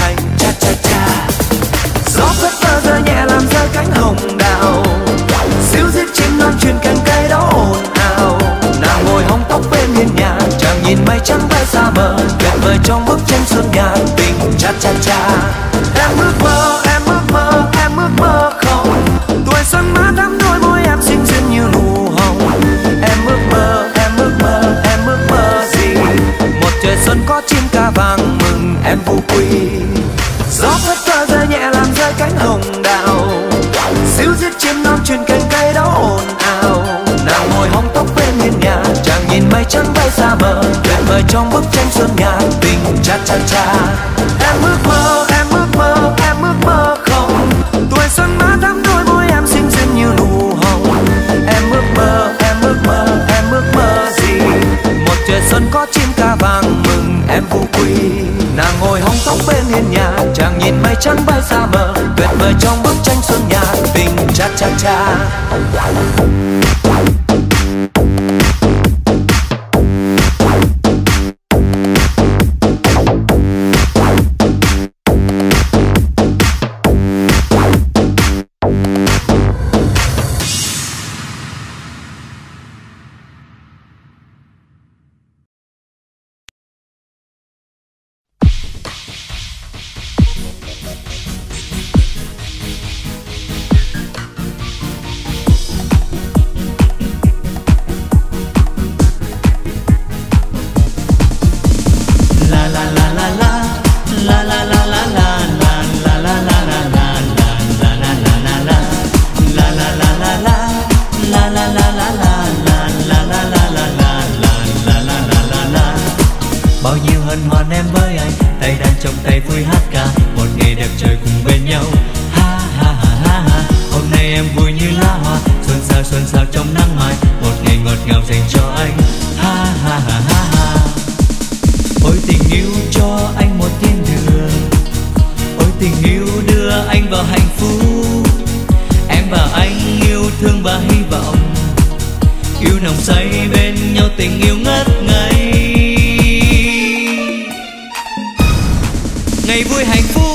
thành cha cha cha. Gió phất phơ rơi nhẹ làm rơi cánh hồng đào. Xíu giết chim non truyền cành cây đó ồn ào. Nàng ngồi hóng tóc bên hiên nhà, chàng nhìn mây trắng bay xa mờ tuyệt vời trong bức tranh xuân nhà, tình cha cha cha. Em ước mơ, em ước mơ, em ước mơ không? Tuổi xuân má thắm đôi môi em xinh xinh như nụ hồng. Em ước mơ, em ước mơ, em ước mơ gì? Một trời xuân có em vô quy. Gió phất phơ rơi nhẹ làm rơi cánh hồng đào. Xíu giết chim non truyền cành cây đó ồn ào. Nàng ngồi hóng tóc bên hiên nhà, chàng nhìn mây trắng bay xa mờ tuyệt vời trong bức tranh xuân nhà tình cha cha cha. trắng bay xa mờ tuyệt vời trong bức tranh xuân nhà bình cha cha cha. yêu đưa anh vào hạnh phúc. Em và anh yêu thương và hy vọng. Yêu nồng say bên nhau tình yêu ngất ngây. Ngày vui hạnh phúc.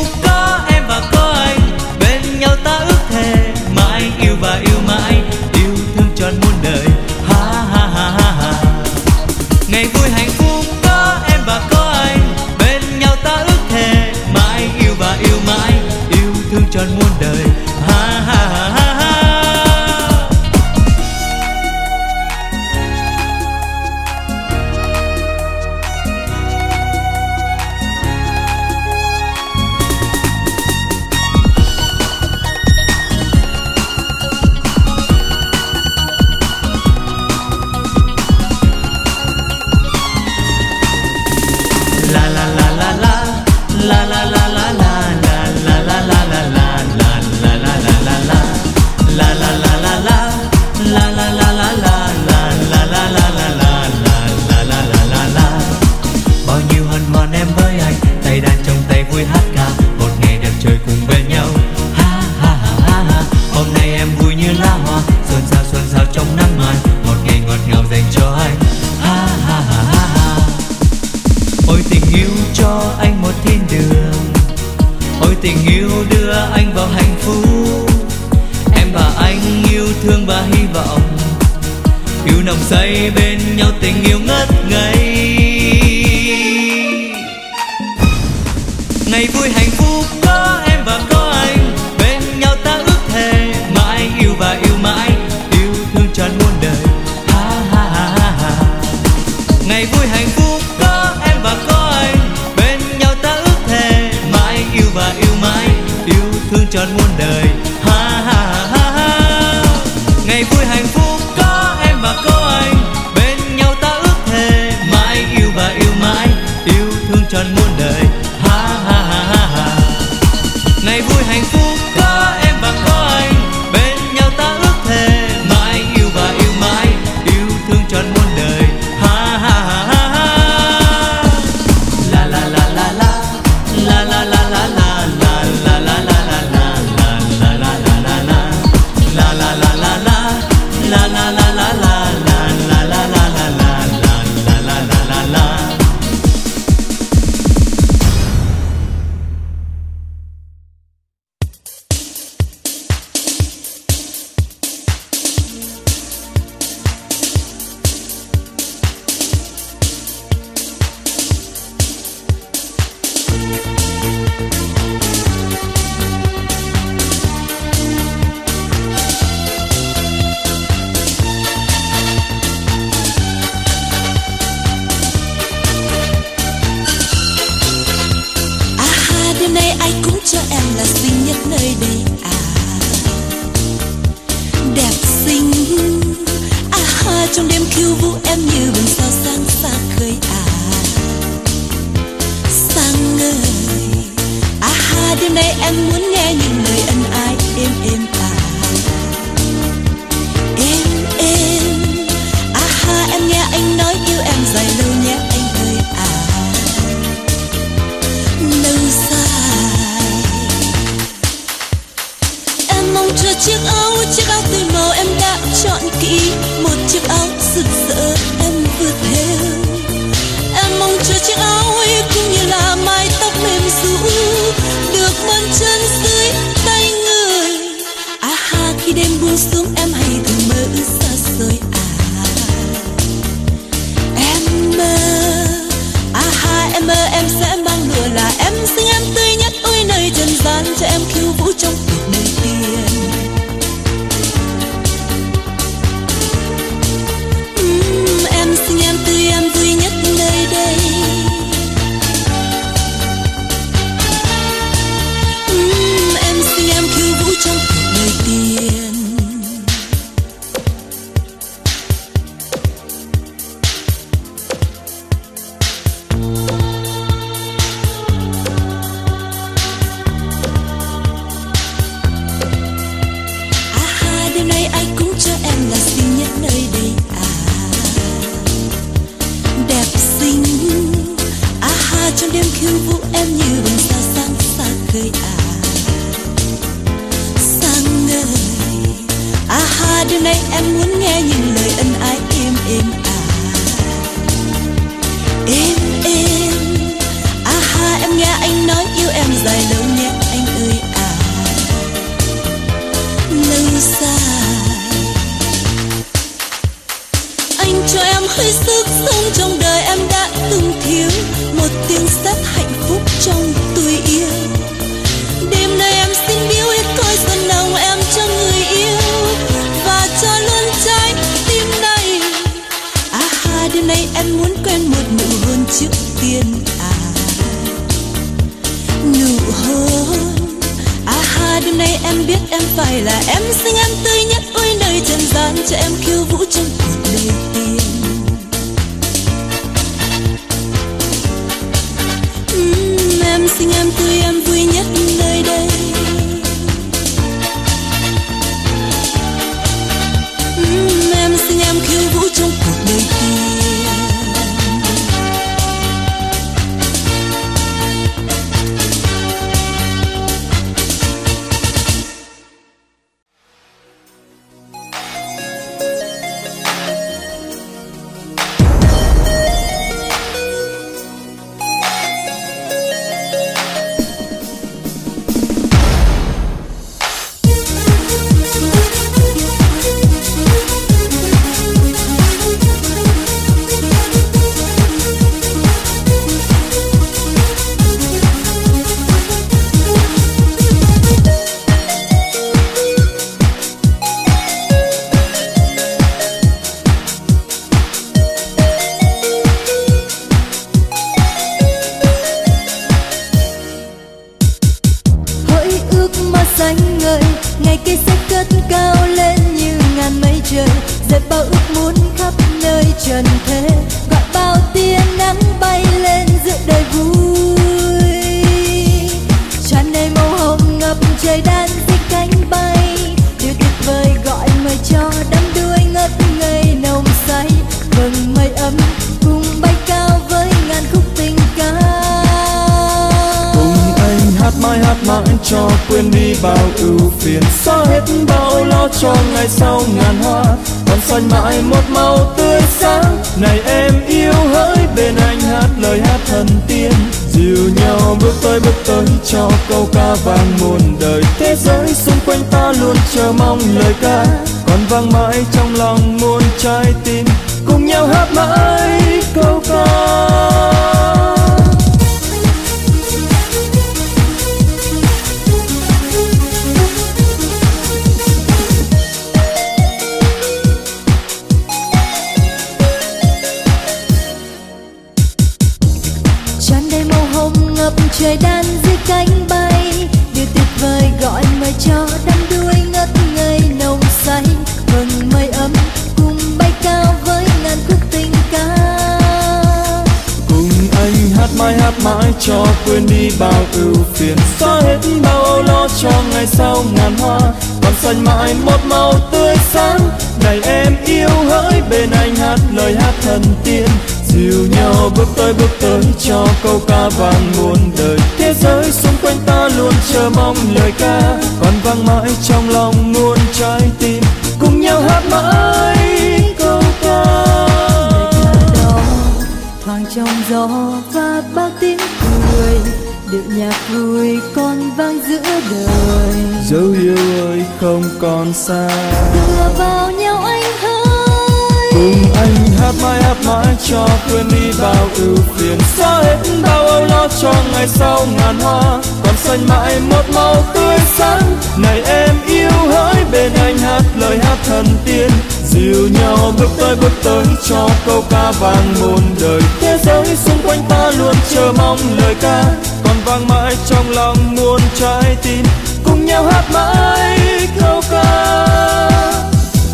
Cùng anh hát mãi hát mãi cho quên đi bao ưu phiền. Xóa hết bao âu lo cho ngày sau ngàn hoa. Còn xanh mãi một màu tươi sáng. Này em yêu hỡi, bên anh hát lời hát thần tiên. Dìu nhau bước tới bước tới cho câu ca vang muôn đời. Thế giới xung quanh ta luôn chờ mong lời ca. Còn vang mãi trong lòng muôn trái tim. Cùng nhau hát mãi câu ca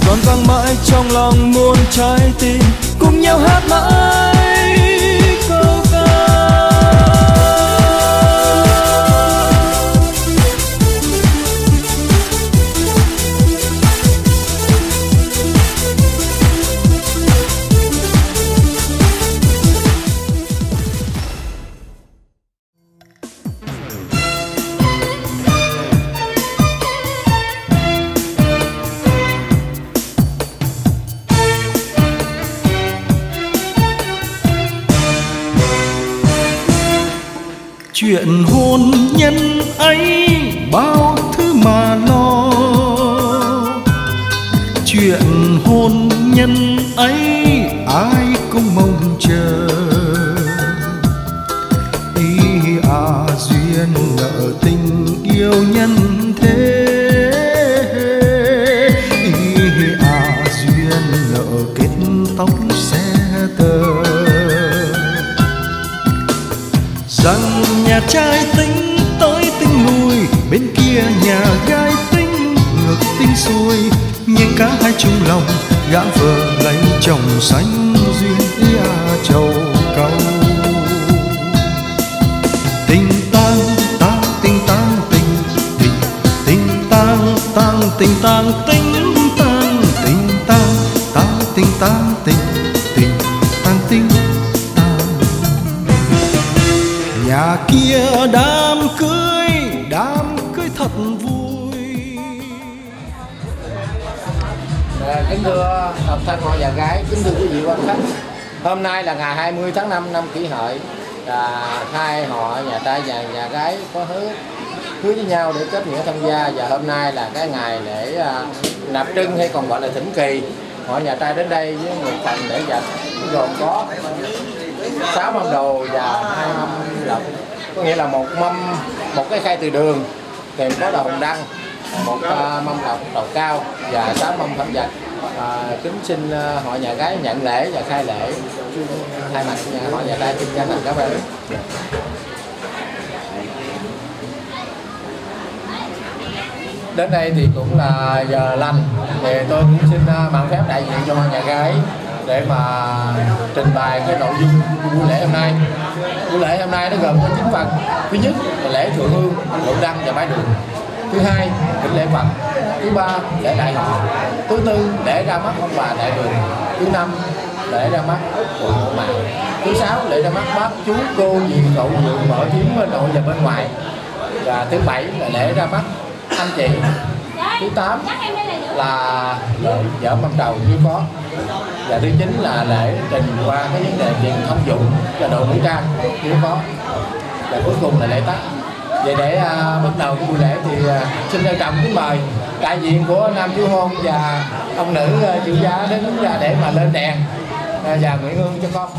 còn vang mãi trong lòng muôn trái tim cùng nhau hát mãi. Chuyện hôn nhân ấy bao thứ mà lo. Chuyện hôn nhân ấy ai cũng mong chờ. Ý à duyên nợ tình yêu nhân nhà trai tính tới tính lui, bên kia nhà gái tính ngược tính xuôi. Nhưng cả hai chung lòng, gã vợ lấy chồng xanh duyên ia chầu và gái, kính thưa quý vị quan khách. Hôm nay là ngày 20 tháng 5 năm kỷ hợi. Là hai họ nhà trai và nhà gái có hứa hứa với nhau để kết nghĩa tham gia và hôm nay là cái ngày để à, nạp trưng hay còn gọi là thỉnh kỳ. Họ nhà trai đến đây với một phần để dành gồm có sáu mâm đồ và hai mâm lộc có nghĩa là một mâm một cái khay từ đường kèm có đầu hồng đăng một uh, mâm lộc đầu cao và sáu mâm phẩm dạch à, kính xin ờ, họ nhà gái nhận lễ và khai lễ. Thay mặt ờ, nhà họ nhà trai xin chân thành cảm ơn đến đây thì cũng là giờ lành. Thì tôi cũng xin ờ, à, mạn phép đại diện cho nhà gái để mà trình bày cái nội dung của buổi lễ hôm nay. Buổi lễ hôm nay nó gồm có chín phần. Thứ nhất là lễ thượng hương rượu đăng và bái đường thứ hai là lễ phật thứ ba, lễ đại hội thứ tư, lễ ra mắt ông bà đại đường thứ năm, lễ ra mắt cụ hộ mạng thứ sáu, lễ ra mắt bác chú cô dì cậu dượng vợ thím bên nội và bên ngoài. Và thứ bảy là lễ ra mắt anh chị. Thứ tám là lễ vợ mâm đầu như có và thứ chín là lễ trình qua cái vấn đề chuyện thông dụng và đội nữ trang như có và cuối cùng là lễ tắt vậy để à, bắt đầu cái buổi lễ thì à, xin trân trọng kính mời đại diện của nam chú hôn và ông nữ à, chủ giá đến ra để mà lên đèn. À, và nguyện hương cho con.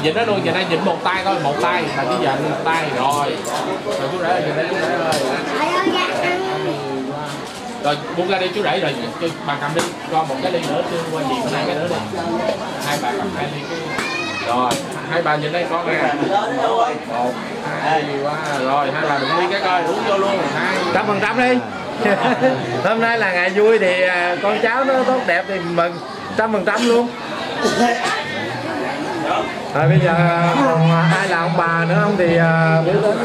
Rồi dịnh nó luôn giờ đây dịnh một tay thôi, một tay là chỉ dịnh một tay rồi. Rồi chú rể giờ đây chú rể ơi. Rồi buông ra đi chú rể, rồi cho bà cầm đi, cho một cái ly nữa, chứ qua gì hai cái nữa đi hai bà cầm hai ly cái rồi, hai bà nhìn đây, con nè. Một, hai, ba, rồi, hai bà đừng đi cái coi, uống vô luôn. Hai. Trăm phần trăm đi. Hôm nay là ngày vui thì à, con cháu nó tốt đẹp thì mừng. Trăm phần trăm luôn rồi bây giờ còn ai là ông bà nữa không thì à, bước đến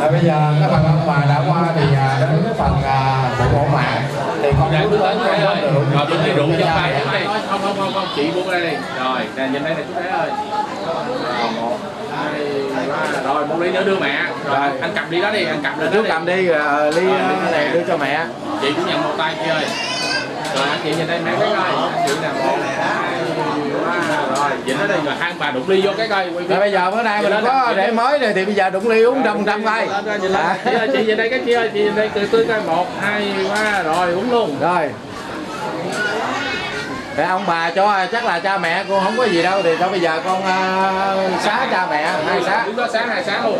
rồi bây giờ cái phần ông bà đã qua thì à, đến cái phần à, bộ mạng thì con Để đến không ơi. được Rồi bưng ly rượu cho đi. Không không không không chị buông ra đi. Rồi, nè nhìn đây nè chú rể ơi. Rồi, một. Rồi một ly nữa đưa mẹ. Rồi anh cầm đi đó đi, anh cầm lên chú cầm đi rồi ly Rồi, à, này đưa cho mẹ Chị cũng nhận một tay chị ơi. Rồi anh chị nhìn đây mẹ cái coi. Anh chị nè một, hai. Rồi, vậy đó đi rồi hai bà đụng ly vô cái coi. Quay rồi bây giờ bữa nay mình có để mới này thì bây giờ đụng ly uống trăm trăm coi. À. Chị ơi, chị nhìn đây cái chị ơi, chị nhìn đây cười tươi coi một, hai, ba. Rồi uống luôn. rồi để ông bà cho chắc là cha mẹ con không có gì đâu thì thôi bây giờ con uh, xá cha mẹ hai xá Đứng đó sáng hai sáng luôn.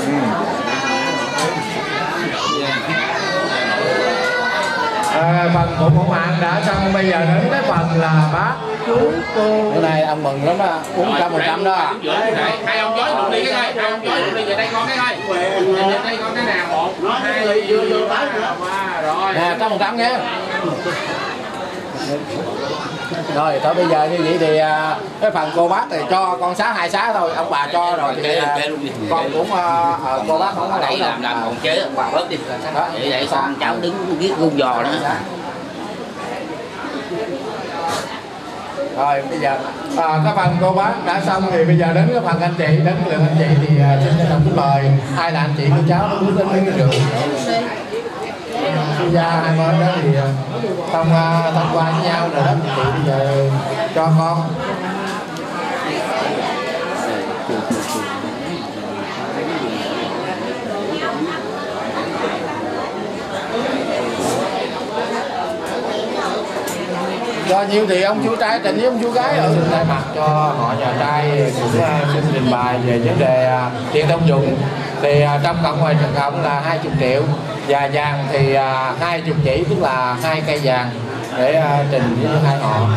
À, phần của mẫu mạng đã xong bây giờ đến cái phần là bác chú cô. Bữa nay ông mừng lắm á uống trăm phần trăm đó hai ông chói đụng đi cái coi hai ông chói đụng đi về đây con cái coi. Về đây con cái nào. Một hai ba rồi. Nè trăm phần trăm nghe rồi thôi bây giờ như vậy thì à, cái phần cô bác thì cho con xá hai xá thôi. Ông bà cho rồi thì à, con cũng à, cô bác không có đẩy làm làm còn chế ông bà bớt đi. Đó. để để con cháu đứng viết gu giò đó. Rồi bây giờ à, cái phần cô bác đã xong thì bây giờ đến cái phần anh chị đến lượt anh chị thì à, xin kính mời. Hai là anh chị cô cháu? Bước đến lấy cái rượu Sư gia hai bên đó thì ờ, thông ờ, thông qua với nhau rồi đó. Thì bây giờ cho con. Do nhiêu thì ông chú trai, tình với ông chú gái ở thay mặt cho họ nhà trai cũng ờ, xin trình bày về vấn đề tiền thông dụng. Thì trong cộng ngoài trường cộng là 20 triệu và vàng thì à, hai chục chỉ, tức là hai cây vàng để à, trình với hai họ.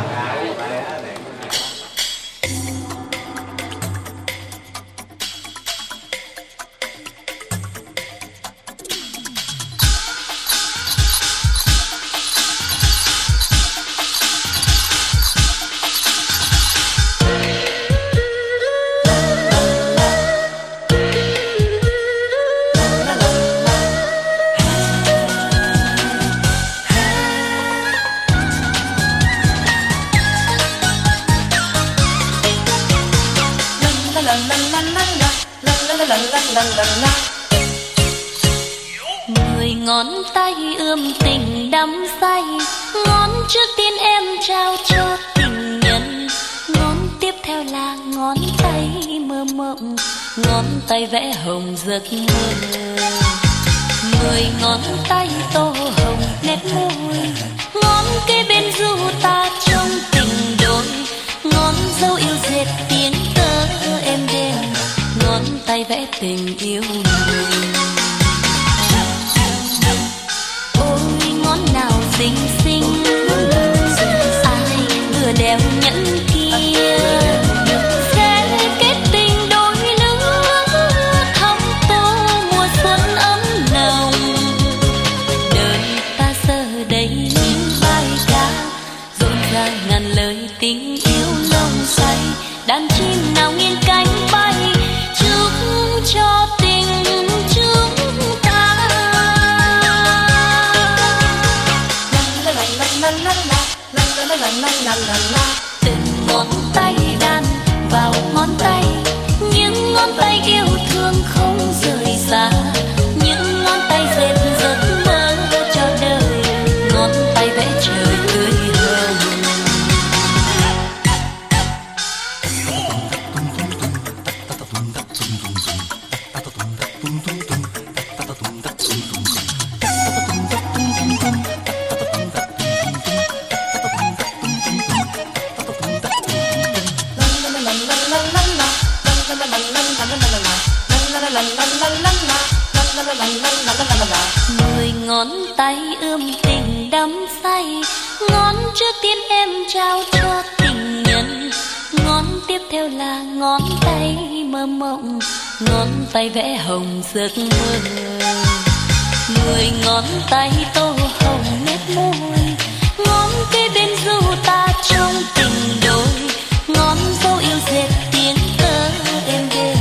Tay ươm tình đắm say. Ngón trước tiên em trao cho tình nhân. Ngón tiếp theo là ngón tay mơ mộng. Ngón tay vẽ hồng giấc mơ mười ngón tay tô hồng nét môi. Ngón kế bên du ta trong tình đôi. Ngón dấu yêu dệt tiếng thơ êm đêm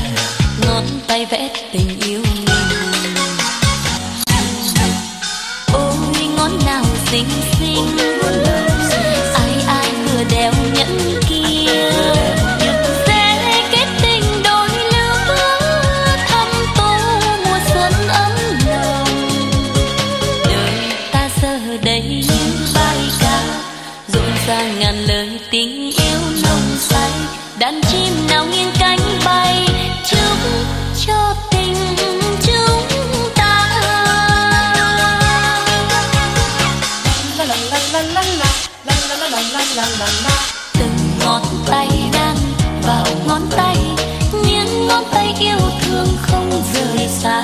ngón tay vẽ tình yêu từng ngón tay đang vào ngón tay những ngón tay yêu thương không rời xa.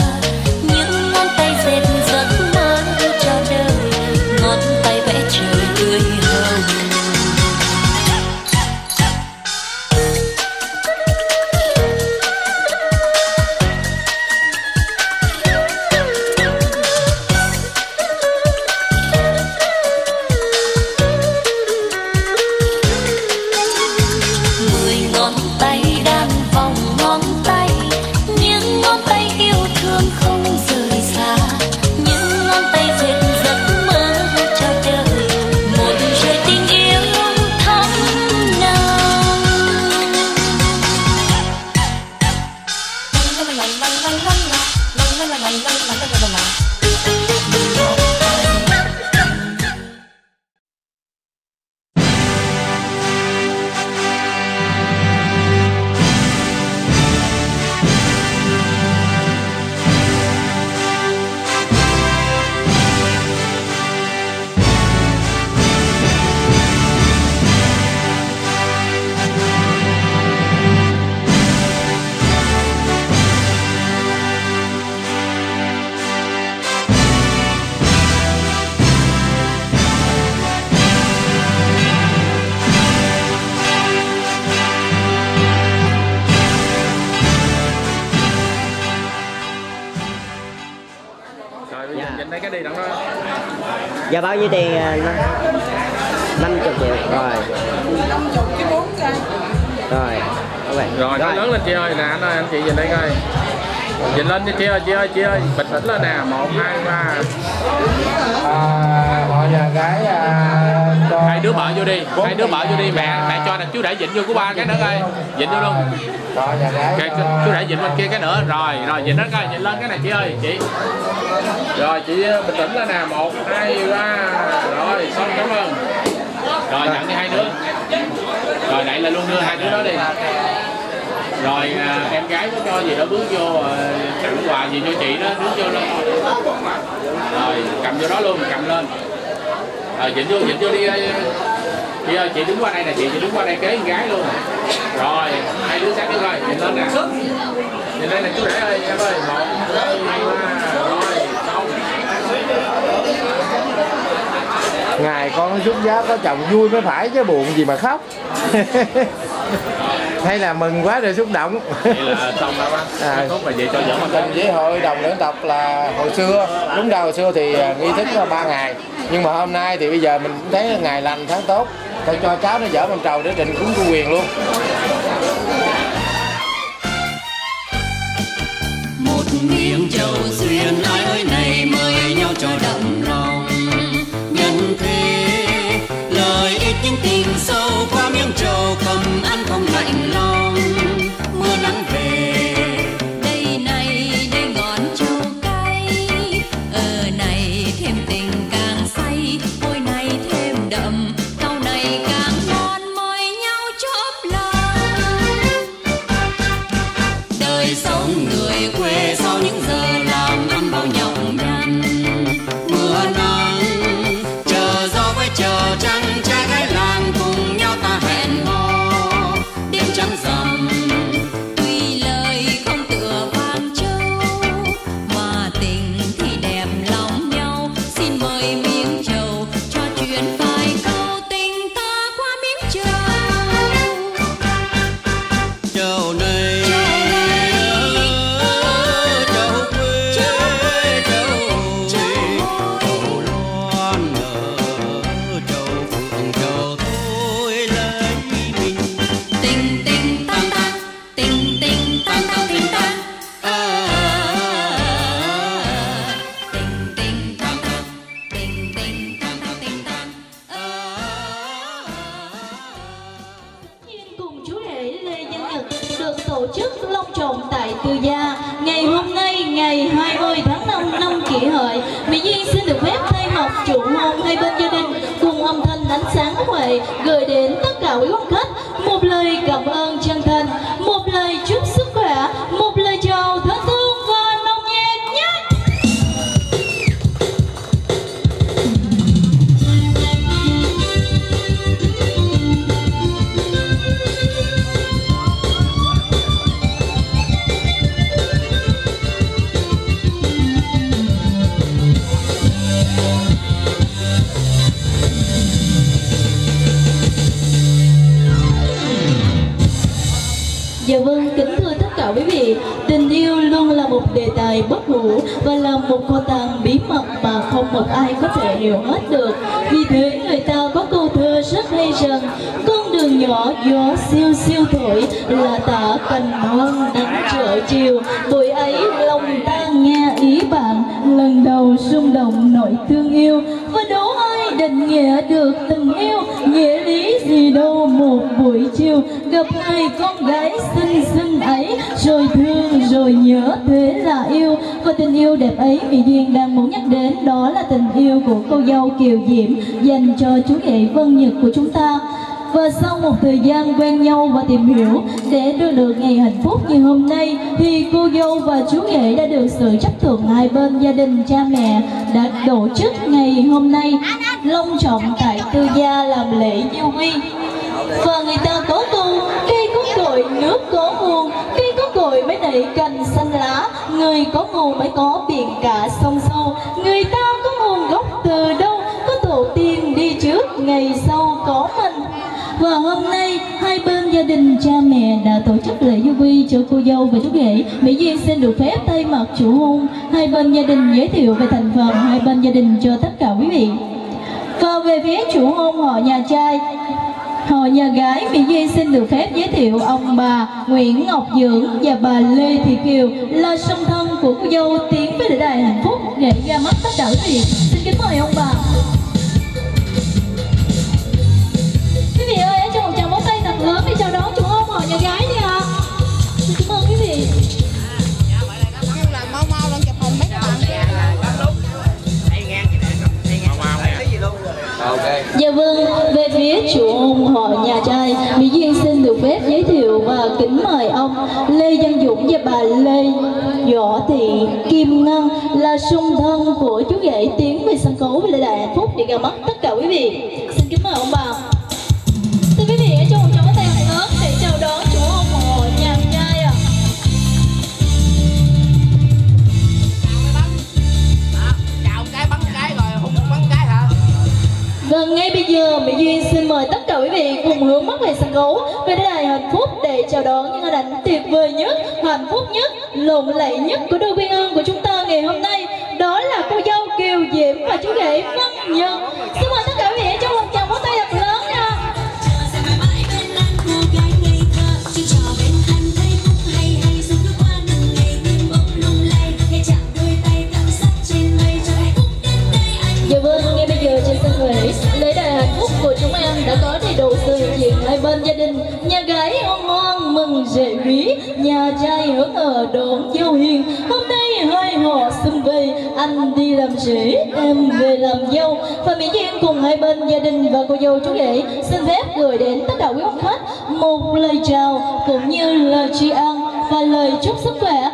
Bao nhiêu tiền? à, năm- 50 triệu rồi. Rồi. các bạn. rồi nói lớn lên chị ơi nè anh ơi anh chị nhìn đây coi nhìn lên đi chị ơi chị ơi chị ơi bình tĩnh lên nè. Một hai ba. À, họ nhà gái à, cho hai đứa mở vô đi. hai đứa mở vô đi. mẹ mẹ cho nè. Chú để dịnh vô của ba cái nữa coi. Dịnh vô luôn. Cái, chú để dịnh bên kia cái nữa. Rồi rồi dịnh nó coi. Dịnh lên cái này chị ơi chị. Rồi chị bình tĩnh lên nè. Một hai ba. Rồi xong cảm ơn. Rồi nhận đi hai đứa. Rồi đẩy lại luôn đưa hai đứa đó đi rồi à, em gái có cho gì đó bước vô à, tặng quà gì cho chị đó bước vô đó rồi cầm vô đó luôn cầm lên. Rồi dịnh vô dịnh vô đi chị ơi chị đứng qua đây nè chị chị đứng qua đây kế con gái luôn. Rồi hai đứa sát đi rồi nhìn lên nè. Nhìn đây nè chú rể ơi em ơi một hai ba rồi xong ngày con xuất giá có chồng vui mới phải chứ buồn gì mà khóc. Hay là mừng quá rồi xúc động. Vậy là xong rồi bác À. tốt là vậy cho dở mà Đăng với hội đồng luyện tập là hồi xưa đúng ra hồi xưa thì à, nghi thức là ba ngày. Nhưng mà hôm nay thì bây giờ mình cũng thấy ngày lành tháng tốt. Tôi cho cháu nó dở bằng trầu để định cúng cô quyền luôn. Một miếng trầu duyên ai ơi này mời nhau cho đậm lòng nhưng tình sâu qua miếng trầu cầm ăn không lạnh lòng buổi chiều, gặp hai con gái xinh xinh ấy. Rồi thương, rồi nhớ thế là yêu. Và tình yêu đẹp ấy mỹ duyên đang muốn nhắc đến, đó là tình yêu của cô dâu kiều diễm dành cho chú nghệ vân nhật của chúng ta. Và sau một thời gian quen nhau và tìm hiểu, để đưa được ngày hạnh phúc như hôm nay, thì cô dâu và chú nghệ đã được sự chấp thuận hai bên gia đình cha mẹ đã tổ chức ngày hôm nay. Long trọng tại tư gia làm lễ diêu quy và người ta có câu cây có cội, nước có nguồn. Cây có cội mới nảy cành xanh lá, người có nguồn mới có biển cả sông sâu. Người ta có nguồn gốc từ đâu, có tổ tiên đi trước ngày sau có mình. Và hôm nay, hai bên gia đình, cha mẹ đã tổ chức lễ du quy cho cô dâu và chú rể. Mỹ duyên xin được phép thay mặt chủ hôn. Hai bên gia đình giới thiệu về thành phần, hai bên gia đình cho tất cả quý vị. Và về phía chủ hôn họ, nhà trai Hội nhà gái Mỹ duy xin được phép giới thiệu ông bà Nguyễn Ngọc Dưỡng và bà Lê Thị Kiều là song thân của cô dâu tiến với đại hạnh phúc để ra mắt tất cả quý vị. Xin kính mời ông bà. Vâng, về phía chủ hôn họ nhà trai, Mỹ Duyên xin được phép giới thiệu và kính mời ông Lê Văn Dũng và bà Lê Võ Thị Kim Ngân là sung thân của chú rể tiến về sân khấu với lễ đại hạnh phúc để gặp mắt tất cả quý vị. Xin kính mời ông bà. Và ngay bây giờ Mỹ Duyên xin mời tất cả quý vị cùng hướng mắt về sân khấu về đài hạnh phúc để chào đón những hình ảnh tuyệt vời nhất, hạnh phúc nhất, lộng lẫy nhất của đôi quyên ương của chúng ta ngày hôm nay. Đó là cô dâu Kiều Diễm và chú rể Văn Nhân. Xin mời tất ở đón chiêu hiền. Hôm nay hai họ xung về anh đi làm rể, em về làm dâu. Và Mỹ Duyên cùng hai bên gia đình và cô dâu chú rể xin phép gửi đến tất cả quý ông khách một lời chào cũng như lời tri ân và lời chúc sức khỏe.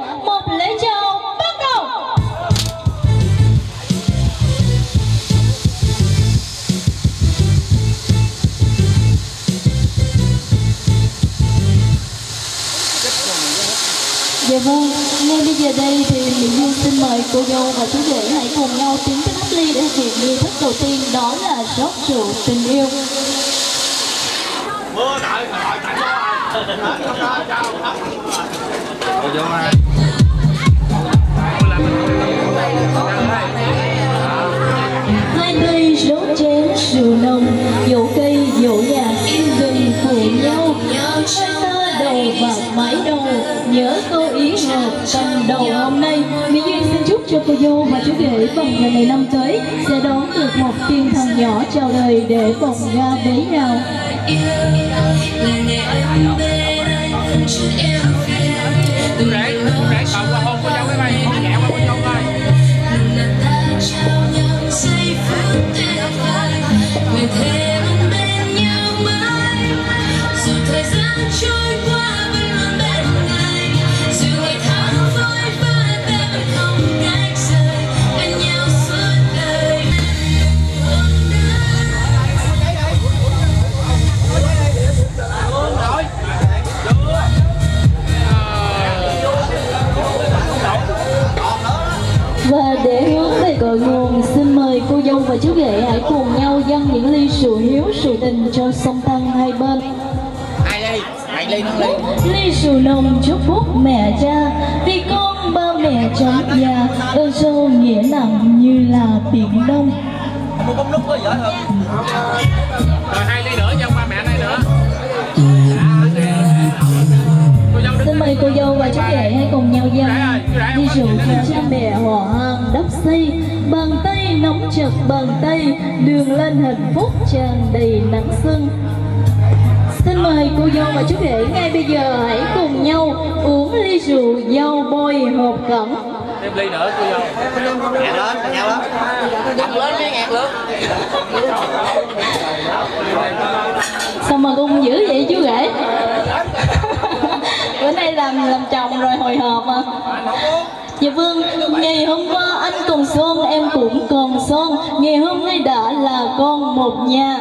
Bây giờ đây thì Mỹ Duyên xin mời cô dâu và chú rể hãy cùng nhau tiến tới nắp ly để thực hiện nghi thức đầu tiên đó là rót rượu tình yêu. Hai ý đầu hôm nay. Mỹ Duyên xin chúc cho cô dâu và chú rể bằng ngày này năm tới sẽ đón được một thiên thần nhỏ chào đời để vòng ra bế nhau. Chú rể, chú rể cầu qua hôn cô dâu với mày, hôn nhẹ qua cô dâu coi. trôi về cội nguồn, xin mời cô dâu và chú rể hãy cùng nhau dâng những ly rượu hiếu rượu tình cho song thân hai bên. Hai ly, hai ly ly. Ly rượu nồng chúc phúc mẹ cha, vì con ba mẹ trong nhà ơn sâu nghĩa nặng như là biển đông rồi hai ly nữa cho mời cô dâu và chú rể hãy cùng nhau dâng ly rượu cho cha mẹ họ hàng đắp xây. Bàn tay nắm chặt bàn tay đường lên hạnh phúc tràn đầy nắng xuân Xin mời cô dâu và chú rể ngay bây giờ hãy cùng nhau uống ly rượu dâu bôi hộp cẩn thêm ly nữa cô dâu. Ngạt lên, nhau lắm Cầm lên đi ngạt luôn Sao mà cung dữ vậy chú rể Bữa nay làm làm chồng rồi hồi hộp à. Dạ vâng, ngày hôm qua anh còn son, em cũng còn son Ngày hôm nay đã là con một nhà.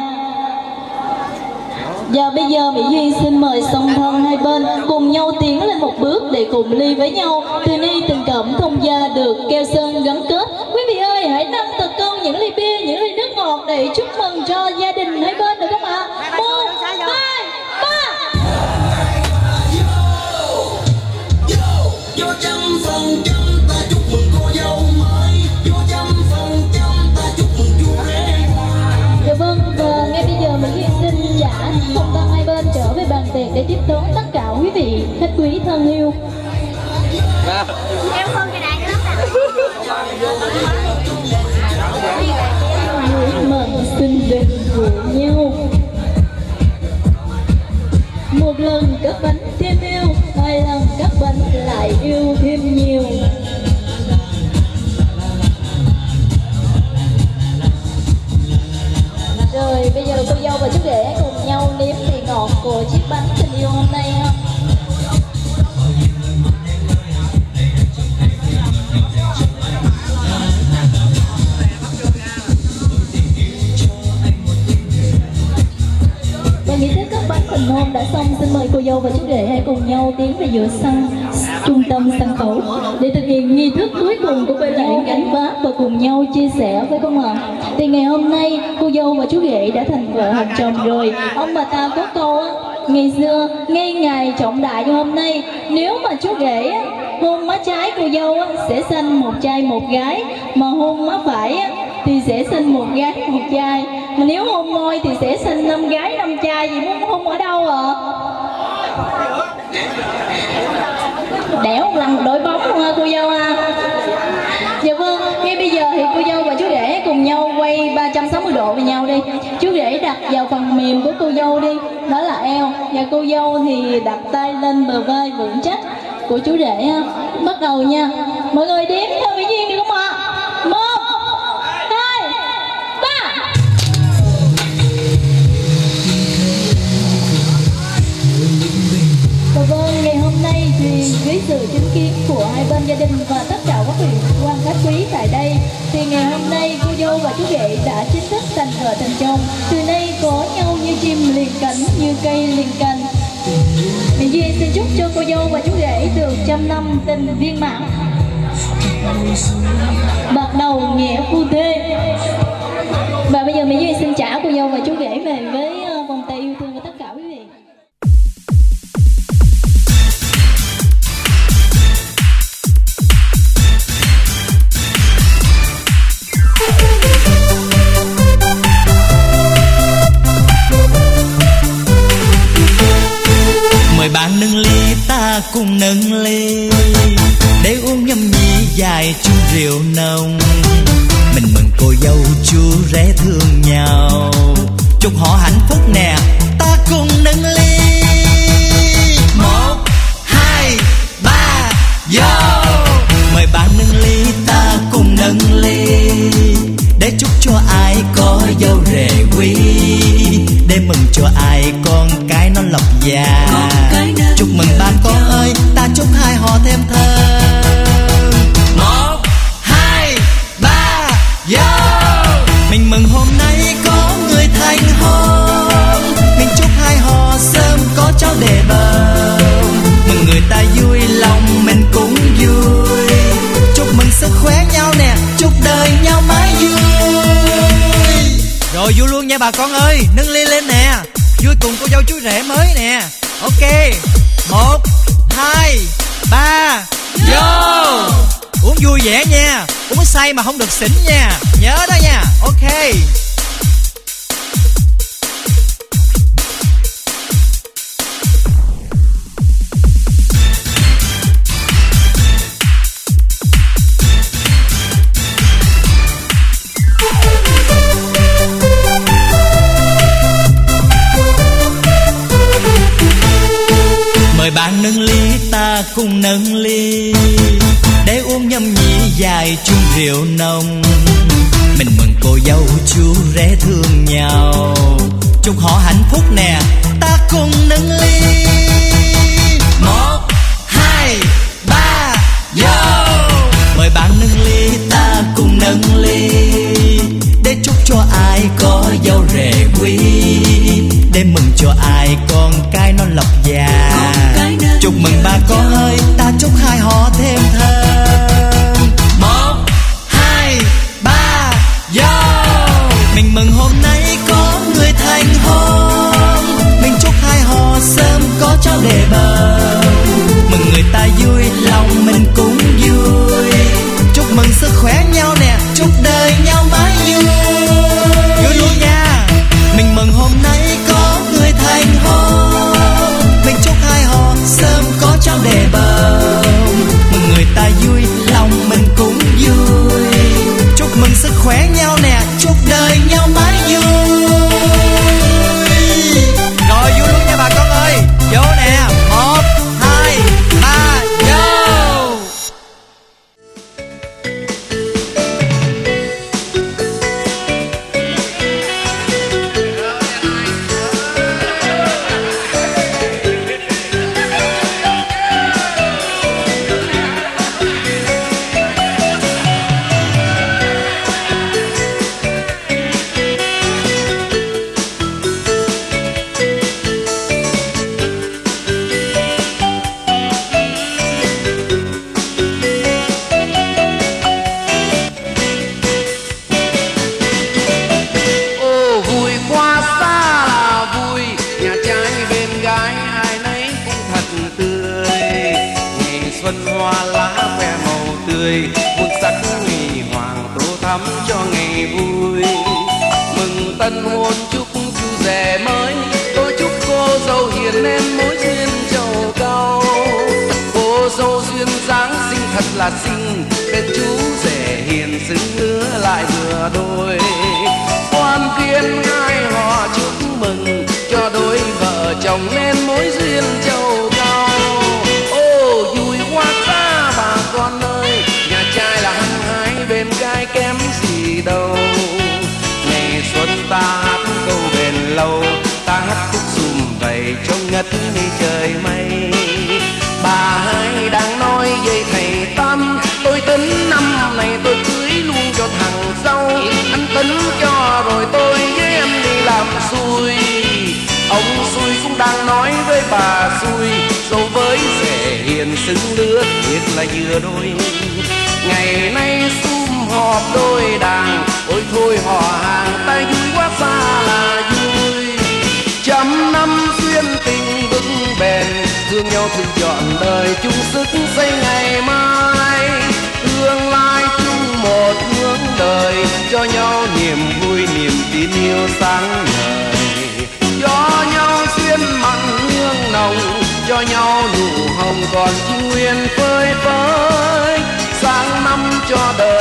Và bây giờ Mỹ Duyên xin mời song thân hai bên cùng nhau tiến lên một bước để cùng ly với nhau. Từ nay tình cảm thông gia được keo sơn gắn kết. Quý vị ơi hãy nâng từ câu những ly bia, những ly nước ngọt để chúc mừng cho gia đình hai bên được không ạ? Đón tất cả quý vị khách quý thân yêu. Em không cái nữa Vui mừng xinh đẹp của nhau. Một lần các bánh thêm yêu, hai lần các bánh lại yêu thêm nhiều. Rồi bây giờ cô dâu và chú rể cùng nhau nếm កោជាបានជំនុំនៃ tới các hôn đã xong. Xin mời cô dâu và chú rể hãy cùng nhau tiến về giữa sân trung tâm sân khấu. Để thực hiện nghi thức cuối cùng của bên lễ cánh vác Và cùng nhau chia sẻ với công ạ. Thì ngày hôm nay cô dâu và chú rể đã thành vợ thành chồng rồi. Ông bà ta có câu á Ngày xưa, ngay ngày trọng đại như hôm nay Nếu mà chú rể á, hôn má trái cô dâu á, sẽ sanh một trai một gái Mà hôn má phải á, thì sẽ sinh một gái một trai nếu hôn môi thì sẽ sinh năm gái, năm trai gì muốn hôn ở đâu ạ? Đẻo một lần đội bóng luôn ha cô dâu ha? Dạ vâng ngay bây giờ thì cô dâu và chú rể cùng nhau quay 360 độ với nhau đi. Chú rể đặt vào phần mềm của cô dâu đi, đó là eo. Và cô dâu thì đặt tay lên bờ vai vững chắc của chú rể ha. Bắt đầu nha, mọi người đếm theo nay dưới sự chứng kiến của hai bên gia đình và tất cả các vị quan khách quý tại đây, thì ngày hôm nay cô dâu và chú rể đã chính thức thành vợ thành chồng. Từ nay có nhau như chim liền cánh như cây liền cành. Mỹ Duyên xin chúc cho cô dâu và chú rể được trăm năm tình viên mãn. Bắt đầu nghĩa phu thê. Và bây giờ Mỹ Duyên xin trả cô dâu và chú rể về với cùng nâng ly để uống nhâm nhi dài chung rượu nồng mình mừng cô dâu chú rể thương nhau. Chúc họ hạnh phúc nè ta cùng nâng ly. Một hai ba vô. Mời bạn nâng ly ta cùng nâng ly. Để chúc cho ai có dâu rể quý. Để mừng cho ai con cái nó lộc già chúc mừng bạn bà con ơi, nâng ly lên nè. Vui cùng cô dâu chú rể mới nè. Ok, một, hai, ba. Vô. Uống vui vẻ nha, uống say mà không được xỉn nha. Nhớ đó nha. Ok. cùng nâng ly. Để uống nhâm nhi dài chung rượu nồng. Mình mừng cô dâu chú rể thương nhau. Chúc họ hạnh phúc nè, ta cùng nâng ly. Một, hai, ba yo mời bạn nâng ly, ta cùng nâng ly. Để chúc cho ai có dâu rể quý. Để mừng cho ai con cái nó lọc già chúc mừng bà có hơi, ta chúc hai họ thêm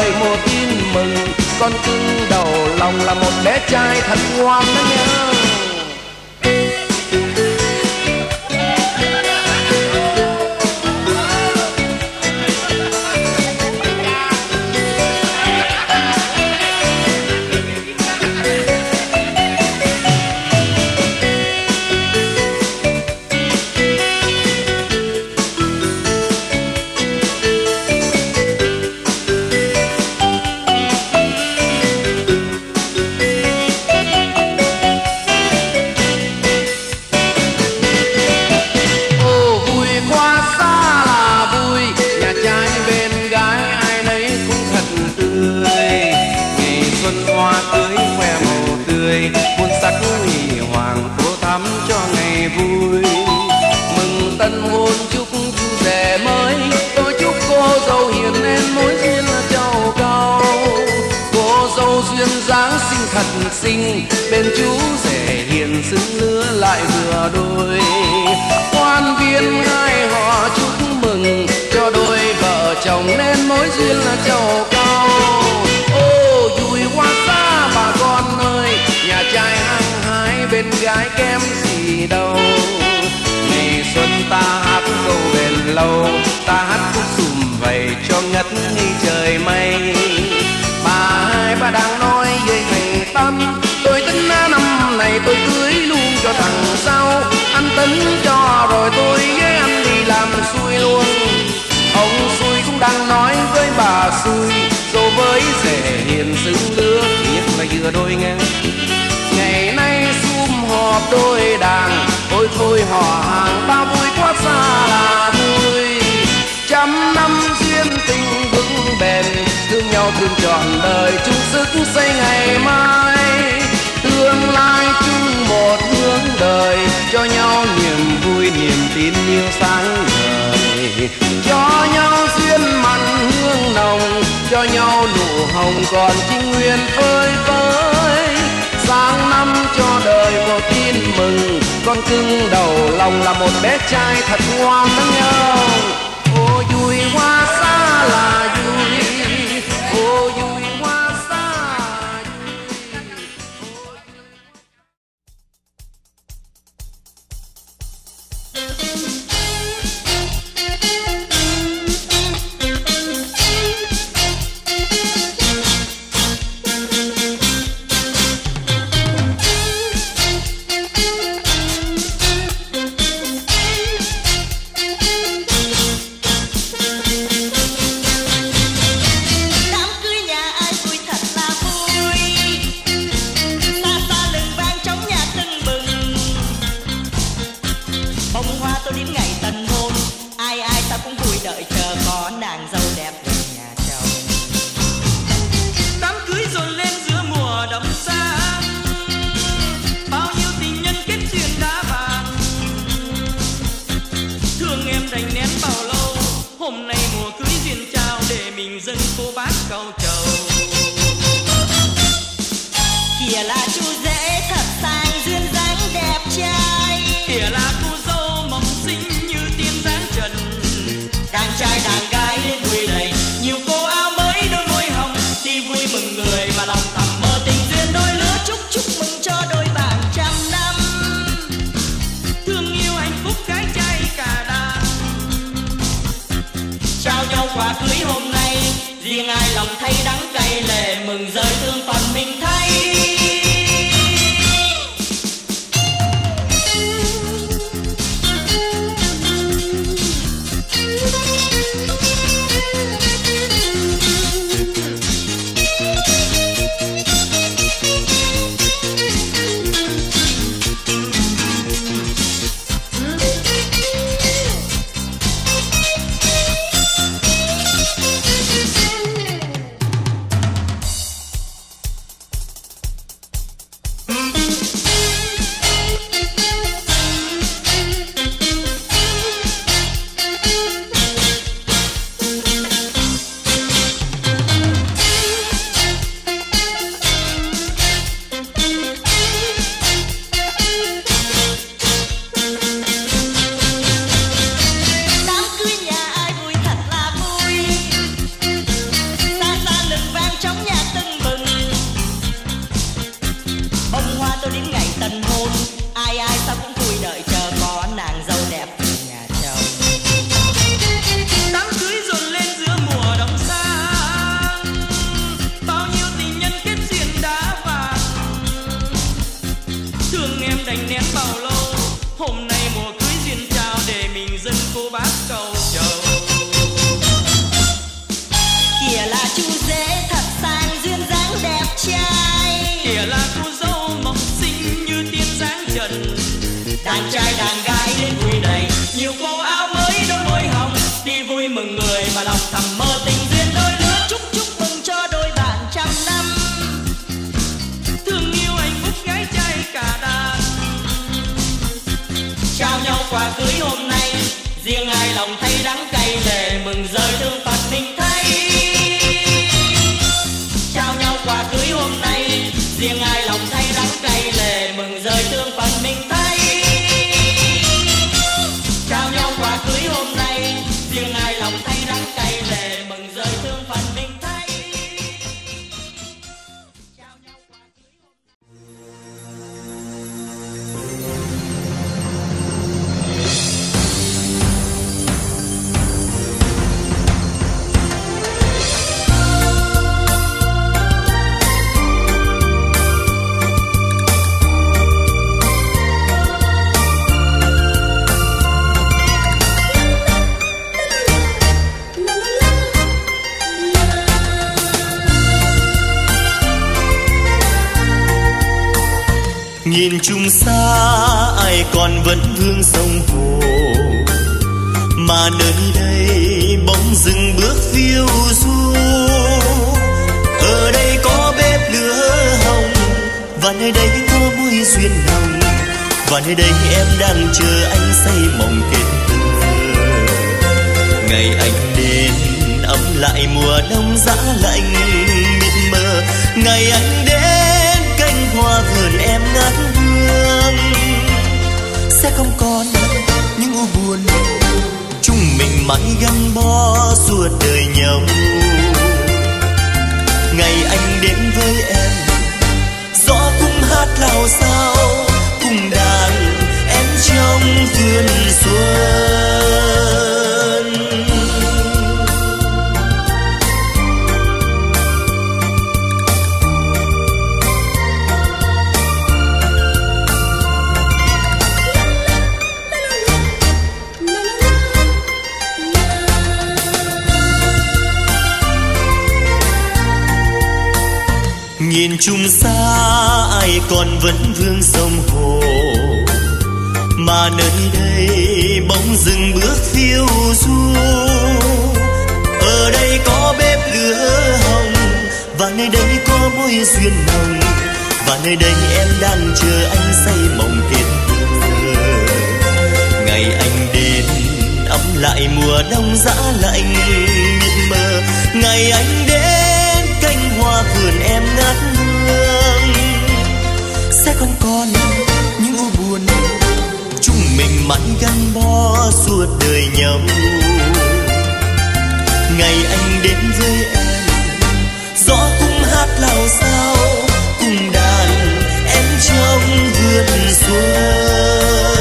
lời một tin mừng con cưng đầu lòng là một bé trai thật ngoan đó nhá. ngất trời mây. Bà hai bà đang nói với thầy tâm, tôi tính năm này tôi cưới luôn cho thằng sau. Anh tính cho rồi tôi với anh đi làm xui luôn. Ông xui cũng đang nói với bà xui dù với rể hiền xứ lứa biết là vừa đôi ngang. Ngày nay sum họp đôi đàn ôi thôi họ hàng ta vui quá xa làng thương trọn đời chung sức xây ngày mai. Tương lai chung một hướng đời, cho nhau niềm vui, niềm tin yêu sáng ngời. Cho nhau duyên mặn hương nồng, cho nhau nụ hồng còn trinh nguyên phơi phới. Sáng năm cho đời một tin mừng, con cưng đầu lòng là một bé trai thật ngoan nhớ ôi, vui hoa xa là vui. Nhìn chung xa, ai còn vẫn vương sông hồ. Mà nơi đây bóng rừng bước phiêu du. Ở đây có bếp lửa hồng, và nơi đây có mối duyên hồng. Và nơi đây em đang chờ anh say mộng kết thơ ngày anh đến, ấm lại mùa đông giá lạnh mịt mờ. Ngày anh đến hoa vườn em ngát hương. Sẽ không còn những u buồn chúng mình mãi gắn bó suốt đời nhau. Ngày anh đến với em, gió cũng hát lao sao cùng đàn em trong vườn xuân. Miền trung xa, ai còn vẫn vương sông hồ. Mà nơi đây bóng rừng bước phiêu du. Ở đây có bếp lửa hồng, và nơi đây có môi duyên nồng và nơi đây em đang chờ anh say mộng kết thơ ngày anh đến, ấm lại mùa đông giá lạnh mịt mờ. Ngày anh đến vườn em ngát hương. Sẽ không còn những u buồn chúng mình mãi gắn bó suốt đời nhau ngày anh đến với em, gió cũng hát lao sao, cùng đàn em trong vườn xuân.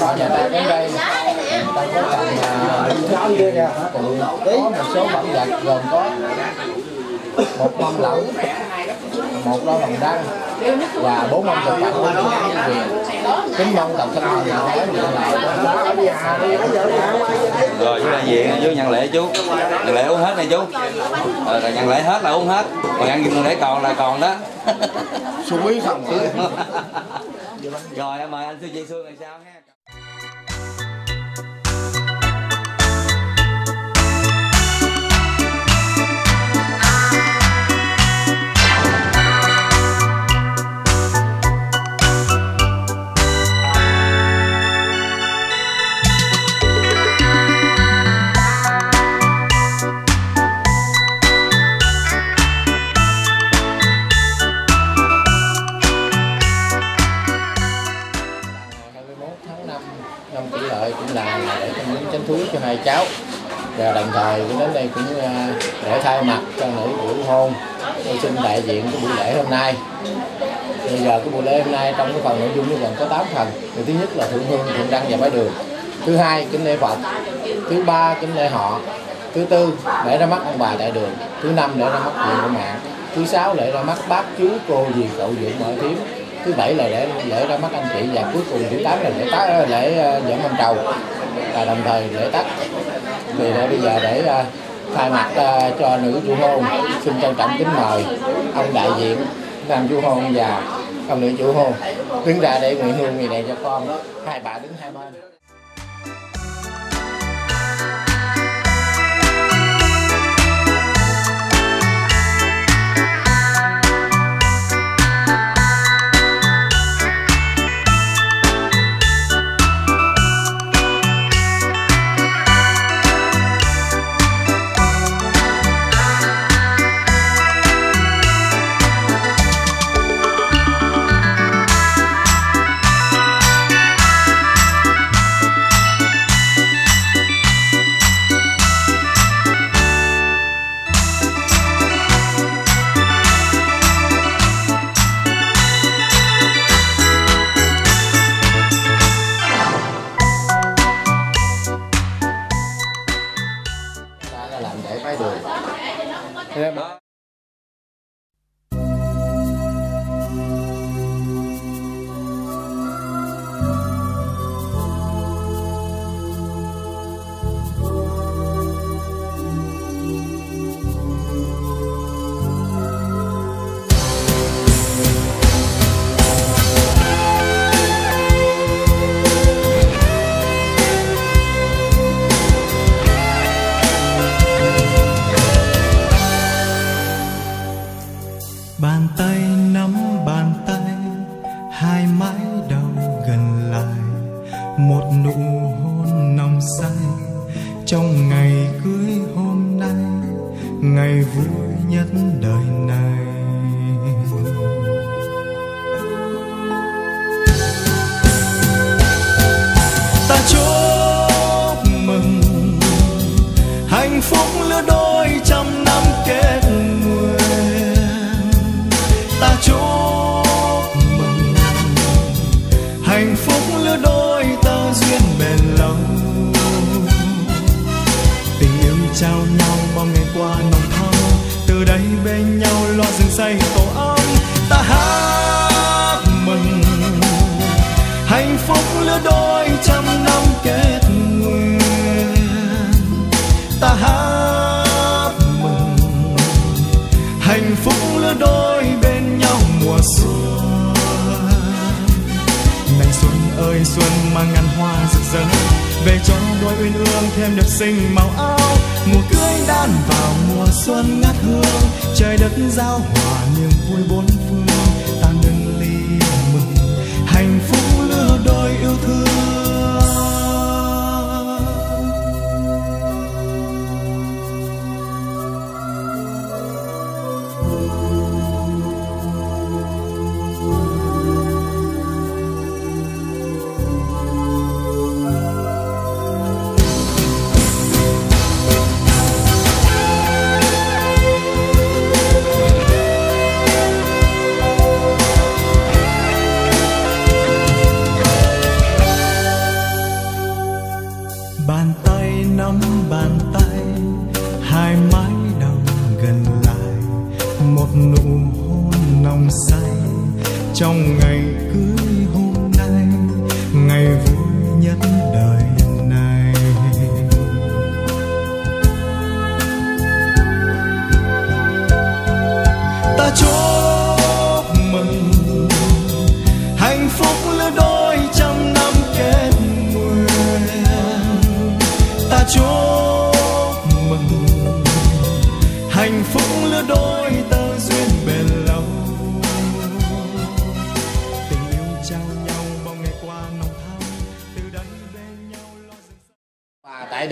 Tôi nhà ta đến đây ta có tặng có một số phẩm vật gồm có một mâm lẩu một đôi bằng đăng và bốn mâm thực phẩm. Của chủ quyền kính mong tập thân hồn nào nói chuyện rồi chú đại diện chú nhận lễ chú. Nhận lễ uống hết này chú. Ờ, rồi nhận lễ hết là uống hết. Còn ăn nhận lễ còn là còn đó. Suối không? Rồi em mời anh sư chị xương làm sao ha trong cho hai cháu. Và đồng thời cũng đến đây cũng à, để thay mặt cho nữ buổi hôn, tôi xin đại diện của buổi lễ hôm nay. Bây giờ cái buổi lễ hôm nay trong cái phần nội dung nó gồm có 8 phần. Thì thứ nhất là thượng hương, thượng đăng và bái đường. Thứ hai, kính lễ phật. Thứ ba, kính lễ họ. Thứ tư lễ ra mắt ông bà đại đường. Thứ năm lễ ra mắt người của mạng. Thứ sáu lễ ra mắt bác chú, cô, dì, cậu dưỡng mọi thím thứ bảy là lễ lễ ra mắt anh chị và cuối cùng thứ tám là lễ tá, lễ à, à, dẫn ông trầu và đồng thời lễ tắt thì để bây giờ để à, thay mặt à, cho nữ chủ hôn, xin trân trọng kính mời ông đại diện nam chủ hôn và ông nữ chủ hôn. Đứng ra để nguyện hương ngày này cho con. Hai bà đứng hai bên. Đời này. Mang ngàn hoa rực rỡ. Về cho đôi uyên ương thêm được xinh màu áo. Mùa cưới đan vào mùa xuân ngát hương. Trời đất giao hòa niềm vui bốn phương. Ta nâng ly mừng, hạnh phúc lứa đôi yêu thương.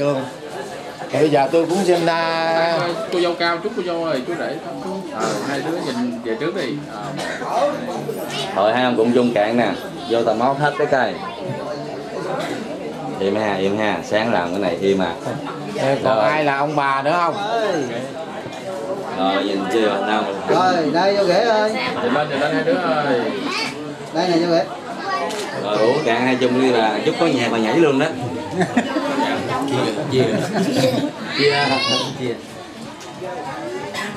Đường thì bây giờ tôi cũng xin ra cô dâu cao chúc cô dâu ơi chú rể thăm chú Ờ, hai đứa nhìn về trước đi. Thôi hai ông cũng chung cạn nè. Vô tầm máu hết cái cây. Im ha im ha sáng làm cái này im à. Còn Rồi. ai là ông bà nữa không? Rồi nhìn chưa? Nào. Rồi, đây vô ghế ơi. nhìn lên nhìn lên hai đứa ơi. Đây này vô ghế. rồi uống cạn hai chung đi là chút có nhạc mà nhảy luôn đó chia chia chia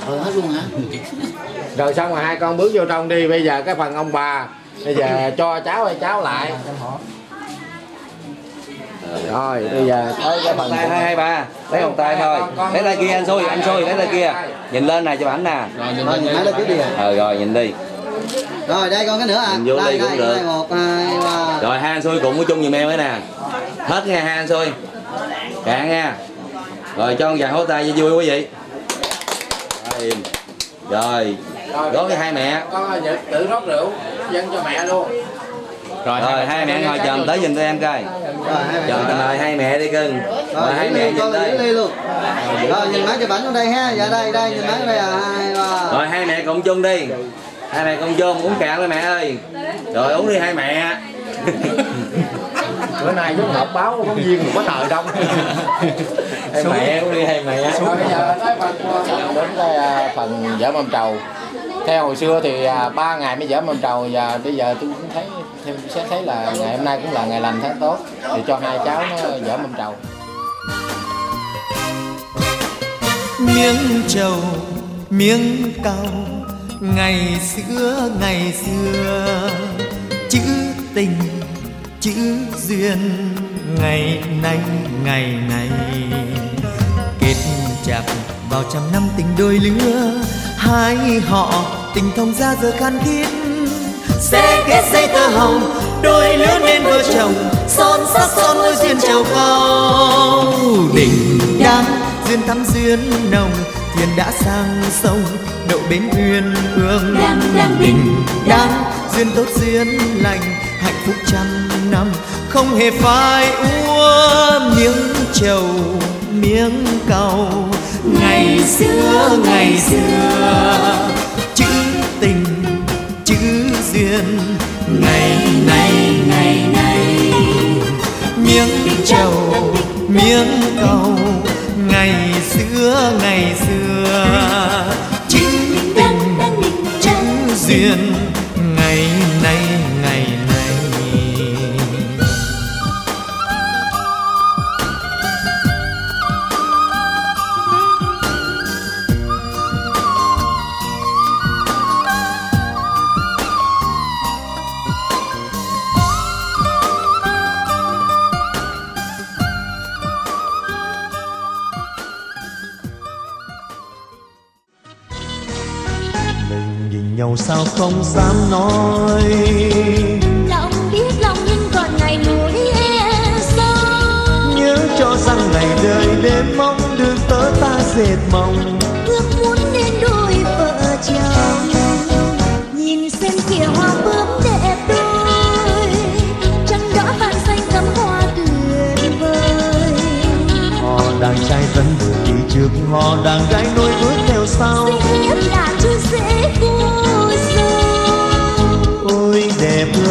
Thôi hết luôn hả? Rồi xong rồi hai con bước vô trong đi, bây giờ cái phần ông bà Bây giờ cho cháu hay cháu lại. Rồi bây giờ tới cái phần tay hai hai ba. Lấy vòng tay thôi. Lấy tay kia anh xui anh xui lấy tay kia. nhìn lên nè chụp ảnh nè. Rồi, nhìn lên trước đi. À. ờ rồi nhìn đi. Rồi, đây con cái nữa à. Vô đây, đây cũng đây, được. một, hai, ba. rồi hai anh xui cùng với chung giùm em ấy nè. Hết nghe hai anh xui cạn nha rồi cho con vài hố tay cho vui quý vị Rồi, im. Rồi gói cho hai mẹ. Con tự rót rượu Dân cho mẹ luôn rồi, hai mẹ ngồi chồng tới nhìn tụi em coi. chồng mời hai mẹ đi cưng. Mời Rồi, hai mẹ con đây dưới ly luôn. Rồi, nhìn máy chụp ảnh trong đây ha. Dạ đây, đây, nhìn trong đây à. Hai, ba. rồi hai mẹ cùng chung đi. Hai mẹ cùng chung uống cạn thôi mẹ ơi. Rồi uống đi hai mẹ Bữa nay chúng họp báo phóng viên có trời đông. Hai mẹ đi hai mẹ. Bây giờ tới phần đến cái à, phần dở mâm trầu. Theo hồi xưa thì à, ba ngày mới dở mâm trầu và bây giờ tôi cũng thấy thêm sẽ thấy là ngày hôm nay cũng là ngày lành tháng tốt. Thì cho hai cháu nó dở mâm trầu. Miếng trầu miếng cau ngày xưa ngày xưa. Chữ tình chữ duyên ngày nay ngày nay. Kết chặt vào trăm năm tình đôi lứa hai họ tình thông ra giờ khan thiết sẽ kết dây tơ hồng đôi lứa nên vợ chồng son sắc son môi duyên trầu cao đình đám duyên thắm duyên nồng thuyền đã sang sông đậu bến thuyền hương Đang, đang duyên tốt duyên lành hạnh phúc trăm năm. Không hề phai úa miếng trầu, miếng cầu ngày xưa ngày xưa, chữ tình, chữ duyên. Ngày nay ngày nay, miếng trầu, miếng cầu ngày xưa ngày xưa, chữ tình, chữ duyên. Ngày nay, ngày không dám nói. Lòng biết lòng nhưng còn ngày núi e sâu nhớ cho rằng ngày đời đêm mong được tớ ta dệt mộng. Ước muốn nên đôi vợ chồng. Nhìn xem kìa hoa bướm đẹp đôi. Trăng đỏ vàng xanh cắm hoa tuyệt vời. Họ đàn trai dẫn đường đi trước họ đàn gái nối bước theo sau. Biết là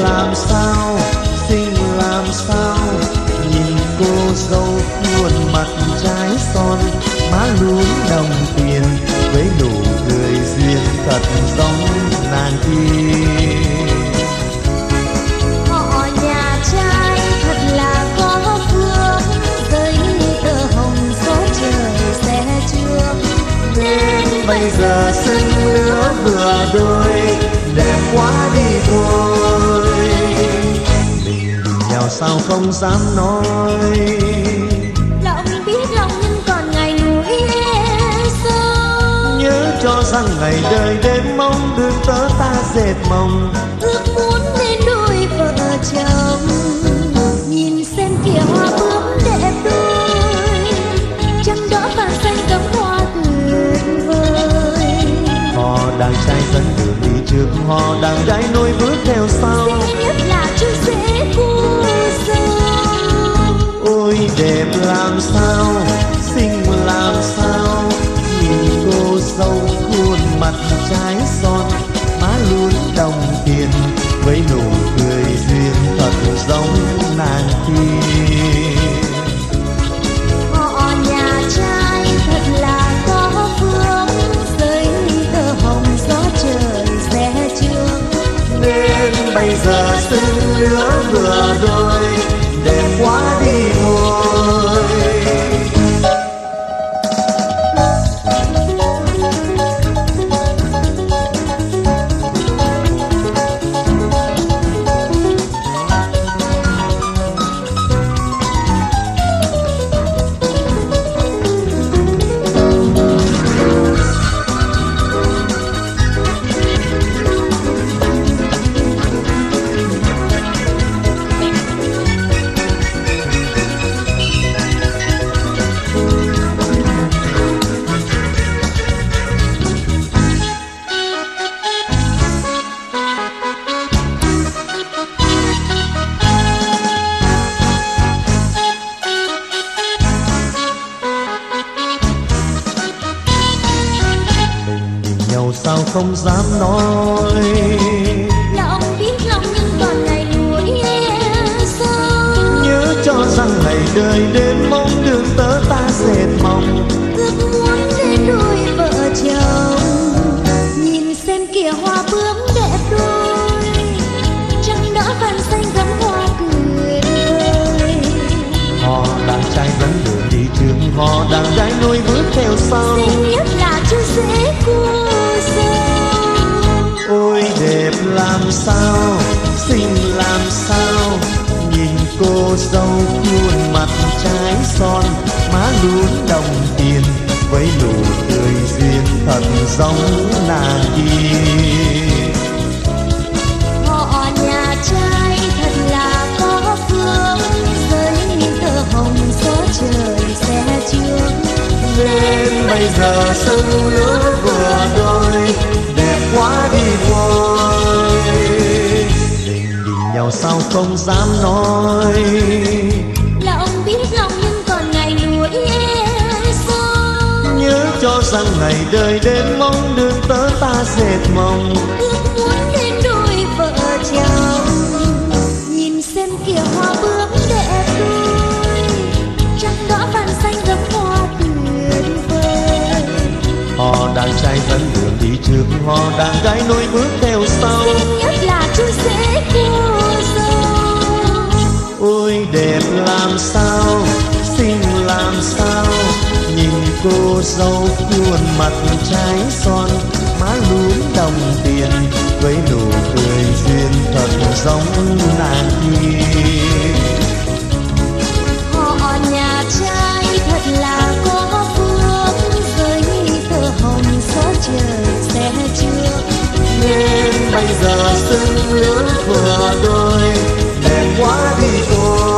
làm sao xinh làm sao? Nhìn cô dâu khuôn mặt trái son má lúm đồng tiền với nụ cười duyên thật giống nàng kia. Họ nhà trai thật là có phước giấy tờ hồng số trời sẽ trước. Nên bây giờ xinh lứa vừa đôi đẹp quá đi thôi sao không dám nói. Lòng biết lòng nhưng còn ngày núi sâu. Nhớ cho rằng ngày đời đêm mong được tớ ta dệt mộng. Ước muốn nên đôi vợ chồng. Nhìn xem kìa hoa bướm đẹp đôi. Trăng đỏ vàng xanh cắm hoa tuyệt vời. Họ đàn trai dẫn đường đi trước họ đàn gái nối bước theo sau làm sao? Xinh làm sao? Nhìn cô dâu khuôn mặt trái son má luôn đồng tiền với nụ cười duyên thật giống nàng kia. Nên bây giờ xin lứa vừa đôi giống nàng kia họ nhà trai thật là có phương với tơ hồng gió trời sẽ trước nên bây giờ sân lứa vừa đôi đẹp quá đi thôi. Mình nhìn nhau sao không dám nói rằng ngày đời đến mong đường tớ ta dệt mong ước muốn đến đôi vợ chồng. Nhìn xem kìa hoa bướm đẹp đôi trăng đỏ vàng xanh gấm hoa tuyệt vời. Họ đàn trai dẫn đường đi trước họ đàn gái nối bước theo sau. Xinh nhất là chú rể cô dâu. Ôi đẹp làm sao cô dâu khuôn mặt trái son má lúm đồng tiền với nụ cười duyên thật giống nàng kia họ nhà trai thật là có phương với tơ hồng gió trời sẽ trước nên bây giờ xưng lứa vừa đôi đẹp quá đi thôi